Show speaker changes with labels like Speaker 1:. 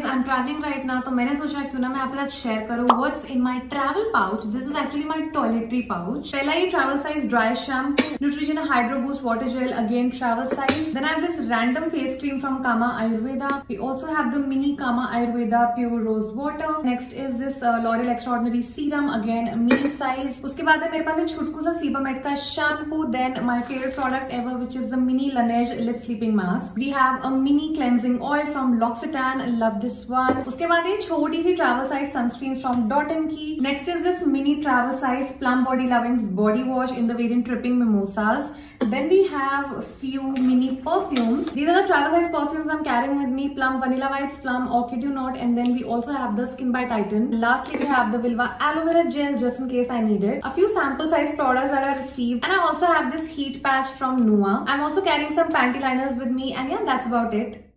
Speaker 1: Guys I am travelling right ना तो मैंने सोचा क्यों ना मैं आपके साथ शेयर करूँ what's in my travel pouch this is actually my toiletry pouch पहला ये travel size dry shampoo Neutrogena hydro boost water gel again travel size then I this random face cream from Kama Ayurveda we also have the mini Kama Ayurveda pure rose water next is this L'Oreal extraordinary serum again mini size उसके बाद है मेरे पास छुटकू सा Sebamed का shampoo then my favourite product ever which is the mini Laneige lip sleeping mask we have a mini cleansing oil from L'Occitane love this this one उसके बाद ये छोटी सी travel size sunscreen from Dot and Key. Next is this mini travel size Plum body loving body wash in the tripping mimosas then we have few mini perfumes travel size perfumes I'm carrying with me Plum vanilla white Plum orchid you not and then we also have the skin by Titan lastly we have the Vilvah aloe vera gel just in case I need a few sample size product are are receive and I also have this heat patch from Nua I am also carrying some panty liners with me and that's about it